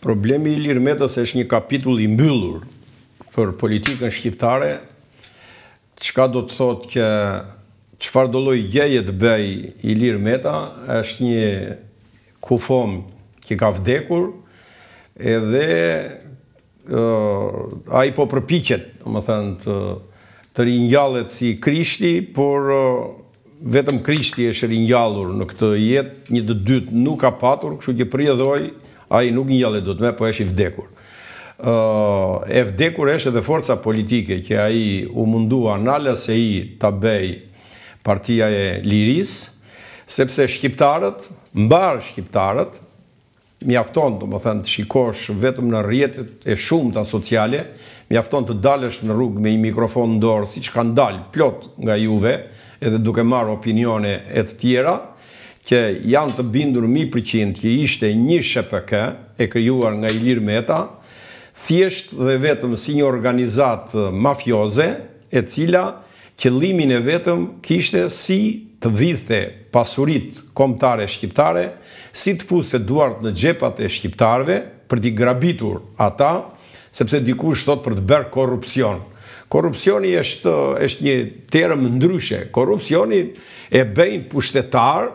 Problemi i Ilir Metës është një kapitull i mbyllur për politikën shqiptare, çka do të thotë që çfarëdolloj gjëje të bëjë Ilir Meta, është një kufomë që ka vdekur, edhe Ai po përpiqet, domethënë, të të ringjallet si Krishti, por vetëm Krishti është ringjallur në këtë jetë, një të dytë nuk ka patur, kështu që për rrjedhojë ai nuk ngjallet dot më, po është i vdekur. E vdekur është edhe forca politike që ai u mundua nga LSI ta bëjë Partia e Lirisë, sepse shqiptarët, mbarë shqiptarët, Mjafton, domethënë, të shikosh vetëm në rrjetet e shumta sociale, mjafton të dalësh në rrugë me një mikrofon në dorë, siç kanë dalë plot nga juve, edhe duke marrë opinione e të tjera, që janë të bindur mijë për qind që ishte një SHPK e krijuar nga Ilir Meta, thjesht dhe vetëm si një organizatë mafioze, e cila Qëllimin e vetëm kishte si të vidhte pasuritë kombëtare shqiptare, si të fuste duart në xhepat e shqiptarëve për t'i grabitur ata, sepse dikush thotë për të bërë korrupsion. Korrupsioni është është një term ndryshe. Korrupsionin e bëjnë pushtetarë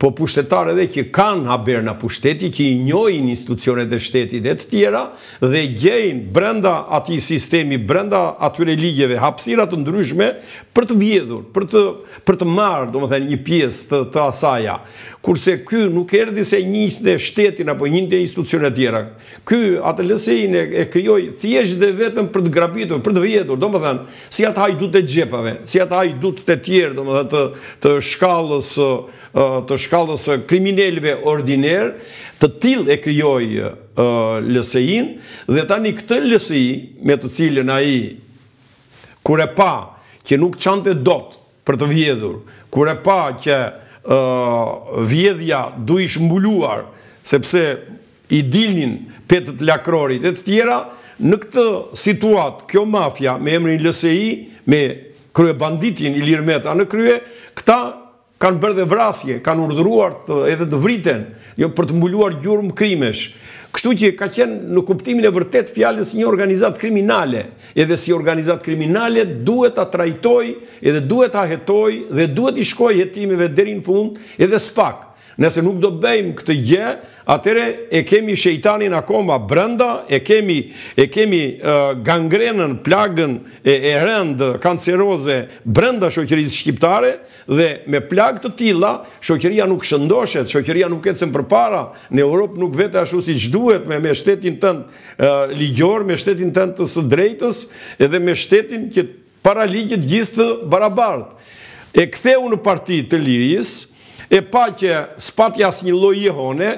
Po pushtetarë edhe që kanë haber nga pushteti, që i njohin institucionet e shtetit e të tjera dhe gjejnë brenda atij sistemi, brenda atyre ligjeve hapësira të ndryshme për të vjedhur, për të për të marrë, domethënë një pjesë të të asaja. Kurse ky nuk erdhi se njihte shtetin apo njihte institucione të tjera. Ky atë LSI-në e krijoi thjesht dhe vetëm për të grabitur, për të vjedhur, domethënë si atë hajdutët e xhepave, si ata hajdutët e tjerë, domethënë të, të shkallës, të shkallës së kriminelëve ordinerë, të tillë e krijoi LSI-në, dhe tani këtë LSI, me të cilën ai, kur e pa, që nuk çante dot, për të vjedhur, kur e pa që vjedhja duhesh mbuluar sepse i dilnin petët lakrorit e të tjera, në këtë situatë kjo mafia me emrin LSI, me kryebanditin Ilir Meta në krye, këta kanë bërë dhe vrasje, kanë urdhëruar edhe të vriten, jo për të mbuluar gjurmë krimesh. Kështu që ka qenë në kuptimin e vërtetë të fjalës një organizatë kriminale. edhe si organizatë kriminale duhet ta trajtojë edhe duhet ta hetojë dhe duhet t'i shkojë hetimeve deri në fund edhe spak nëse nuk do bëjmë këtë gjë atëre e kemi shejtanin akoma brenda e kemi e kemi gangrenën plagën e e rëndë kanceroze brenda shoqërisë shqiptare dhe me plagë të tilla shoqëria nuk shëndoshet shoqëria nuk ecën përpara në Europë nuk vete ashtu siç duhet me me shtetin tënd ligjor me shtetin tënd të së drejtës edhe me shtetin që para ligjit gjithë të barabartë. E ktheu në parti të lirisë, e pa që s'pati asnjë lloj jehone,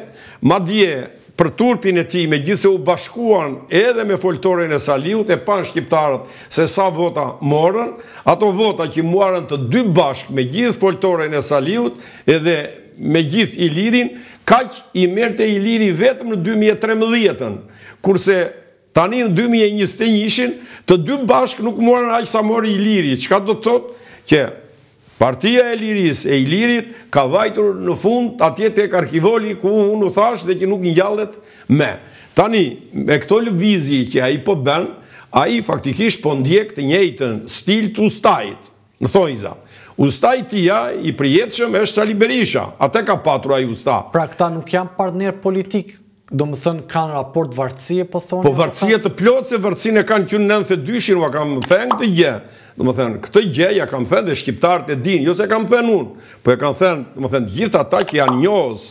madje për turpin e tij, megjithëse u bashkuan edhe me foltoren e Saliut, e panë shqiptarët se sa vota morën, ato vota që muarën të dy bashkë me gjithë foltoren e Saliut edhe me gjithë Ilirin, kaq i merrte Iliri vetëm në dy mijë e trembëdhjetën, kurse tani në dy mijë e njëzet e njëshin, të dy bashkë nuk morën aq sa mori Iliri, çka do të thotë që Partia e Lirisë e Ilirit ka vajtur në fund atje tek arkivoli ku unë u thashë dhe që nuk ngjallet më. Tani, me këto lëvizje që ai po bën, ai faktikisht po ndjek të njëjtën stil të ustait. Në thonjza. Usta i tija i përjetshëm është Sali Berisha. Atë e ka patur ai usta. Pra këta nuk janë partnerë politikë, domethënë kanë raport vartësie po thoni? Po vartësie të plotë se vartësinë e kanë që nëntëdhjetë e dyshin ua kam thënë këtë gjë. Domethënë këtë gjë ja kam thënë dhe shqiptarët e dinë, jo se e kam thënë unë, po e kam thënë, domethënë të gjithë ata që janë njohës,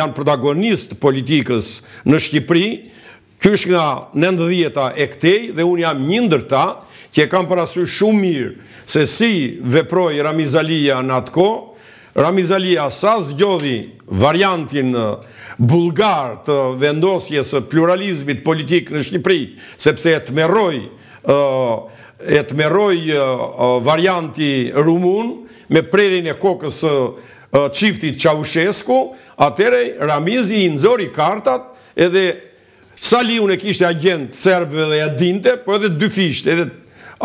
janë protagonistë të politikës në Shqipëri, Ky është nga nëntëdhjeta e këtej dhe unë jam një ndër ta që e kam parasysh shumë mirë se si veproi Ramiz Alia në atë kohë. Ramiz Alia sa zgjodhi variantin bullgar të vendosjes së pluralizmit politik në Shqipëri, sepse e tmerroi e tmerroi varianti rumun me prerjen e kokës së çiftit Çaushesku, atëherë Ramizi i nxori kartat Edhe Saliun e kishte agjent serbëve dhe ja dinte, po edhe dyfishtë, edhe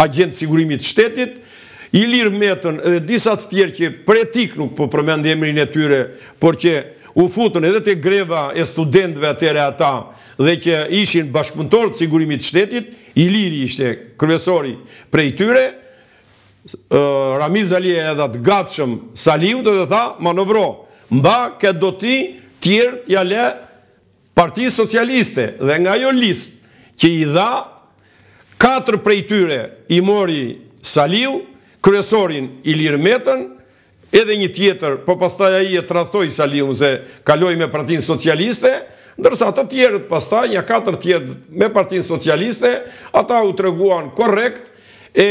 agjent sigurimit të shtetit, Ilir Metën edhe disa të tjerë që për etikë nuk po përmend emrin e tyre, por që u futën edhe te greva e studentëve atëherë ata dhe që ishin bashkëpunëtorë të sigurimit të shtetit, Iliri ishte kryesori prej tyre, Ramiz Alia e dha të gatshëm Saliut edhe tha manovro, mba këtë do ti tjerët ja le Partisë Socialiste dhe nga ajo listë që i dha katër prej tyre i mori Saliu, kryesorin Ilir Metën, Edhe një tjetër, por pastaj ai e tradhtoi Saliun se kaloi me Partinë Socialiste, ndërsa të tjerët pastaj, nja katër të tjerë me Partinë Socialiste, ata u treguan korrekt e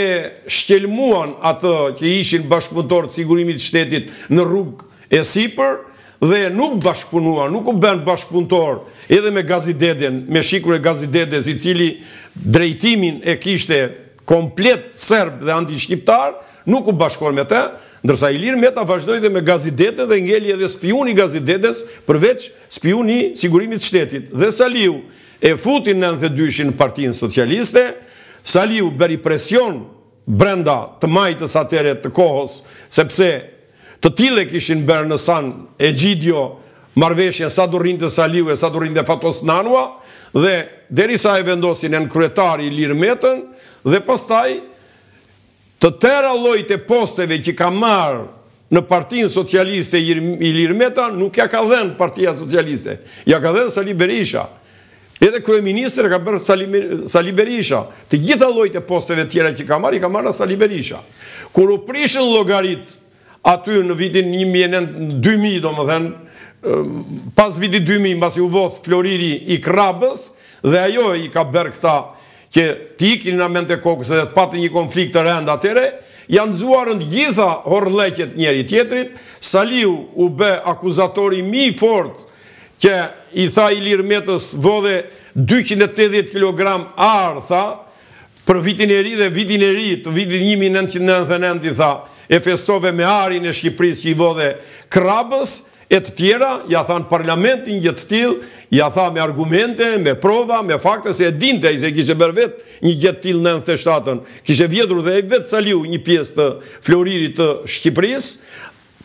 shqelmuan atë që ishin bashkëpunëtorë të Sigurimit të Shtetit në rrugë e sipër dhe nuk bashkëpunuan, nuk u bënë bashkëpunëtorë edhe me Gazideden, me Shikun e Gazidedes i cili drejtimin e kishte komplet serb dhe antishqiptar, nuk u bashkuan me të, ndërsa Ilir Meta vazhdoi dhe me Gaziden dhe ngeli edhe spiun i Gazidedes përveç spiun i Sigurimit të Shtetit dhe Saliu e futi nëntëdhjetë e dyshin në Partinë Socialiste, Saliu bëri presion brenda të majtës atëherë të kohës sepse të tillë e kishin bërë në San Egidio marrëveshjen sa do rrinte Saliu e sa do rrinte Fatos Nanua dhe derisa e vendosi nënkryetar Ilir Metën dhe pastaj Të tëra llojit e posteve që ka marrë në Partinë Socialiste Ilir Meta nuk ia ka dhënë Partia Socialiste, ia ka dhënë Sali Berisha. Edhe kryeministër e ka bërë Sali Berisha. Të gjitha llojit e posteve të tjera që ka marrë i ka marrë Sali Berisha. Kur u prishën llogaritë, Aty në vitin një mijë e nëntëqind, dy mijë domethënë, pas vitit dy mijë mbasi u vodh floriri i Krrabës dhe ajo i ka bërë këta që të ikin nga mendtë e kokës dhe pati një konflikt të rëndë atëherë ia nxorën të gjitha horrllëqet njëri-tjetrit Saliu u bë akuzatori më i fortë që i tha Ilir Metës vodhe dyqind e tetëdhjetë kilogram ar tha Për Vitin e Ri dhe Vitin e Ri të vitit një mijë e nëntëqind e nëntëdhjetë e nëntë i tha, E festove me arin e Shqipërisë që i vodhe Krrabës e të tjera, ia tha në Parlament një gjë të tillë, ia tha me argumente, me prova, me fakte se e dinte ai se e kishte bërë vetë një gjë të tillë nëntëdhjetë e shtatën, kishte vjedhur dhe ai vetë Saliu një pjesë të floririt të Shqipërisë,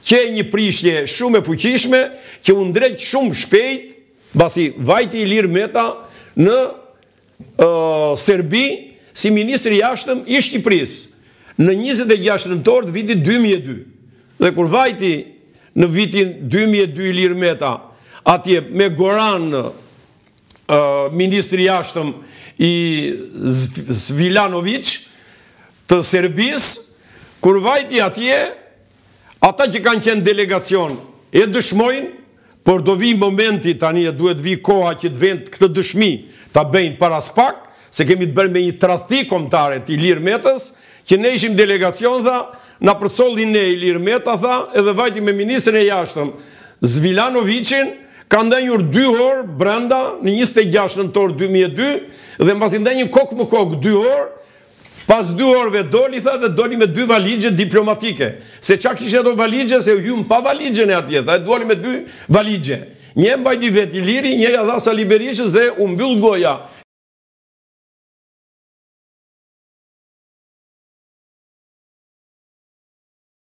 qe një prishje shumë e fuqishme që u ndreq shumë shpejt mbasi vajti Ilir Meta në Serbi si ministër i Jashtëm i Shqipërisë në njëzet e gjashtë nëntor të vitit dy mijë e dy. Dhe kur vajti në vitin dy mijë e dy Ilir Meta atje me Goran ministër i Jashtëm i Zvilanoviç të Serbisë, kur vajti atje ata që kanë qenë delegacion e dëshmojnë Por do vijë momenti tani e duhet të vijë koha që të vend këtë dëshmi ta bëjnë para SPAK se kemi të bëjmë me një tradhti kombëtare të Ilir Metës që ne ishim delegacion tha na përcolli ne Ilir Meta tha edhe vajti me ministrin e jashtëm Zvilanoviçin ka ndenjur dy orë brenda në njëzet e gjashtë nëntor dy mijë e dy dhe mbasi ndenjën kokë më kokë dy orë Pas dy orëve doli tha dhe doli me dy valixhe diplomatike. Se ça kishin ato valixhe se u hymë pa valixhe ne atje tha e doli me dy valixhe. Një e mbajti vetë Iliri, një ia dha Sali Berishës dhe u mbyll goja.